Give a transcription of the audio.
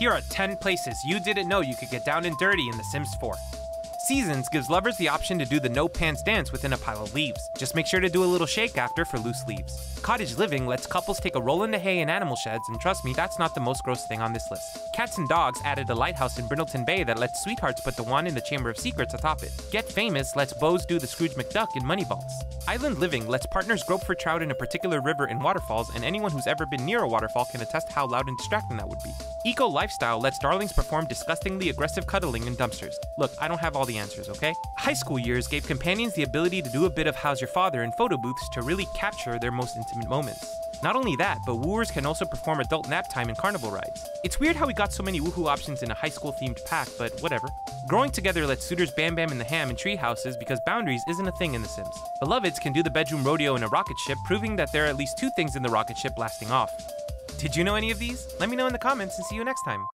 Here are 10 places you didn't know you could get down and dirty in The Sims 4. Seasons gives lovers the option to do the no pants dance within a pile of leaves. Just make sure to do a little shake after for loose leaves. Cottage living lets couples take a roll in the hay in animal sheds, and trust me, that's not the most gross thing on this list. Cats and Dogs added a lighthouse in Brindleton Bay that lets sweethearts put the wand in the Chamber of Secrets atop it. Get Famous lets beaux do the Scrooge McDuck in Moneyballs. Island Living lets partners grope for trout in a particular river in waterfalls, and anyone who's ever been near a waterfall can attest how loud and distracting that would be. Eco Lifestyle lets darlings perform disgustingly aggressive cuddling in dumpsters. Look, I don't have all the answers, okay? High school years gave companions the ability to do a bit of How's Your Father in photo booths to really capture their most intimate moments. Not only that, but wooers can also perform adult nap time in carnival rides. It's weird how we got so many woohoo options in a high school themed pack, but whatever. Growing Together lets suitors bam bam in the ham in tree houses because boundaries isn't a thing in The Sims. Beloveds can do the bedroom rodeo in a rocket ship, proving that there are at least two things in the rocket ship blasting off. Did you know any of these? Let me know in the comments and see you next time.